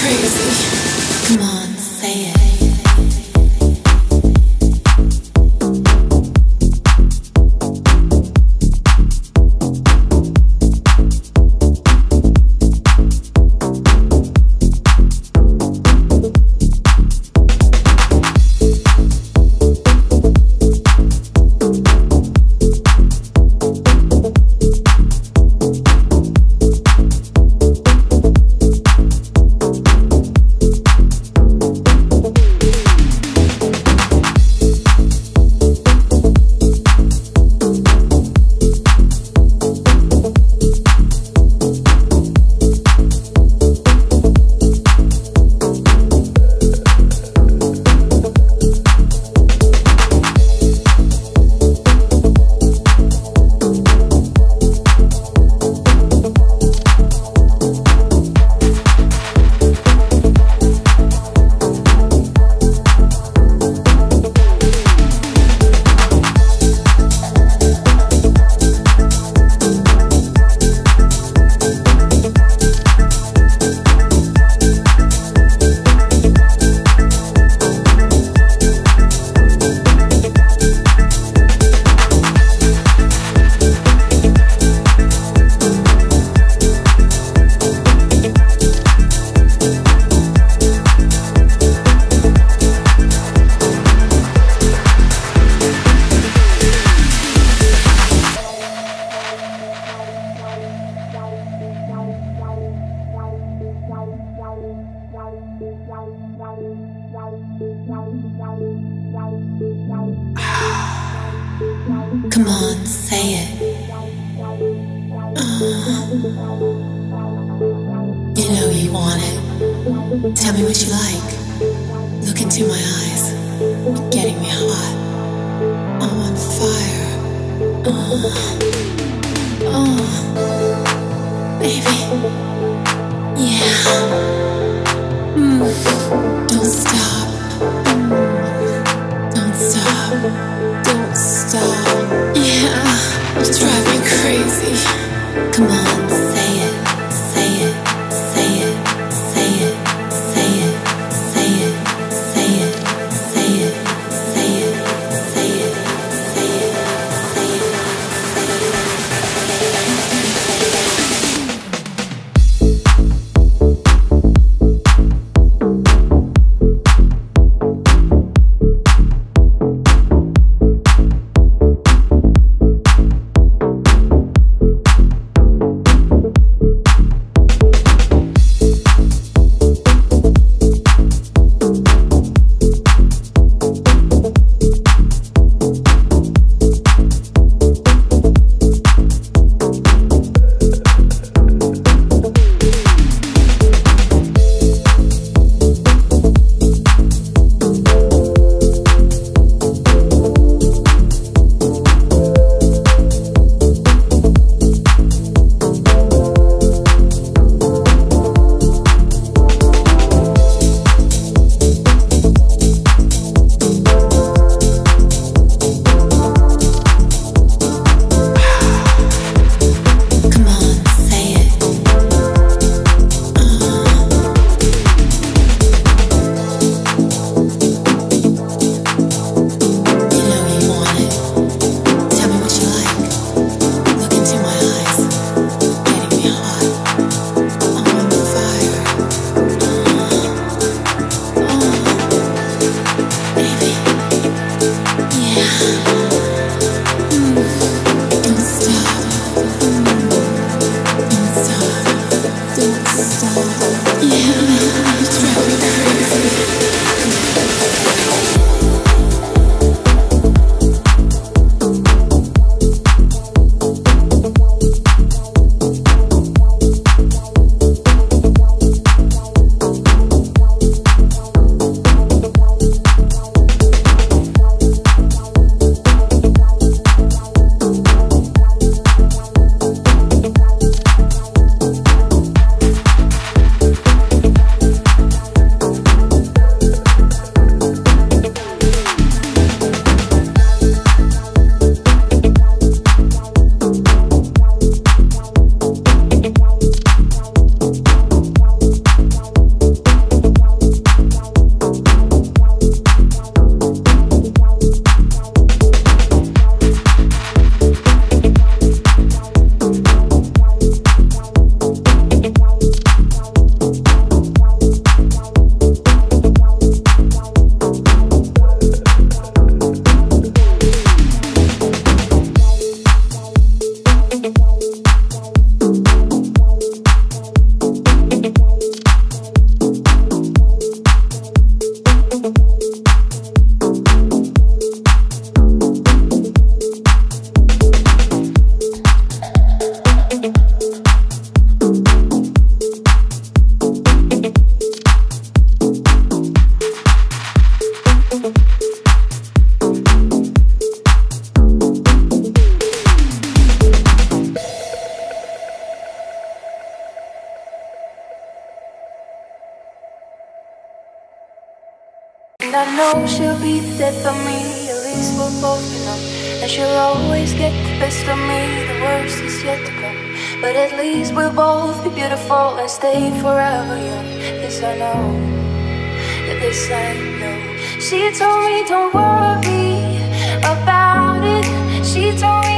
crazy. Come on, Come on, say it. Uh, you know you want it. Tell me what you like. Look into my eyes. You're getting me hot. I'm on fire. Uh, oh, baby. Crazy. Come on, And I know she'll be there for me, at least we'll both know. And she'll always get the best of me, the worst is yet to come. But at least we'll both be beautiful and stay forever young. This I know, yeah, this I know. She told me don't worry about it, she told me.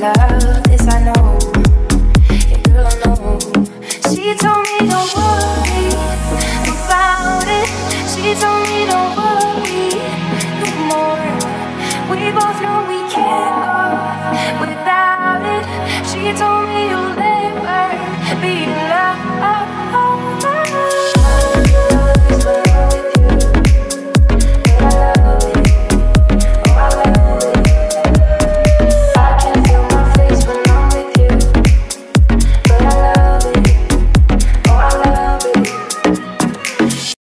love is I know.